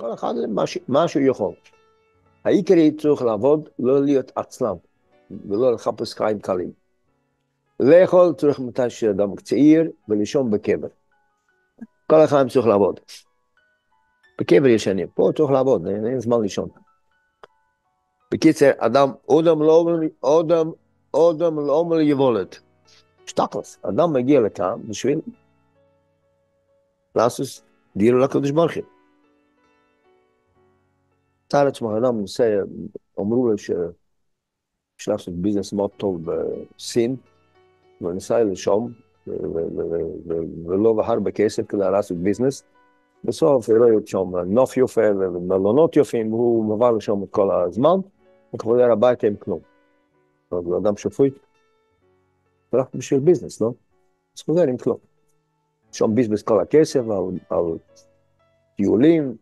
כל אחד מה שהוא יכול. העיקרי צריך לעבוד, לא להיות עצלן, ולא לחפש חיים קלים. לאכול צריך מתי שאדם צעיר, ולישון בקבר. כל החיים צריך לעבוד. בקבר ישנים, פה צריך לעבוד, אין זמן לישון. בקיצר, אדם, אודם לא, אודם, אודם לא אומר יבולת. שטקלס, אדם מגיע לכאן בשביל לעשות דירו לקדוש ברוך הוא. תאר לעצמך, אדם עושה, אמרו לו שיש לעשות ביזנס מאוד טוב בסין, וניסה לשום, ולא בהרבה כסף כדי לעשות ביזנס. בסוף הראו שם נוף יפה ומלונות יפים, והוא מבא לשם את כל הזמן, וכבודר הביתה עם כלום. הוא אדם שפוי, רק בשביל ביזנס, לא? אז חוזר עם כלום. שם ביזבז כל הכסף על טיולים,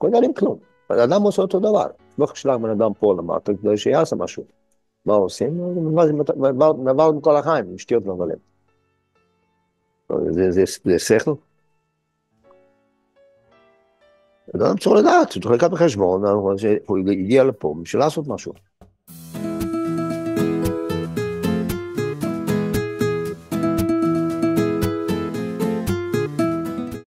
חוזר עם כלום. אדם עושה אותו דבר. לא חשלח בן אדם פה למטה כדי שיעשה משהו. מה עושים? עם כל החיים, עם שטויות ומבלים. זה שכל? אדם צריך לדעת, הוא צריך לקחת בחשבון, הוא הגיע לפה בשביל לעשות משהו.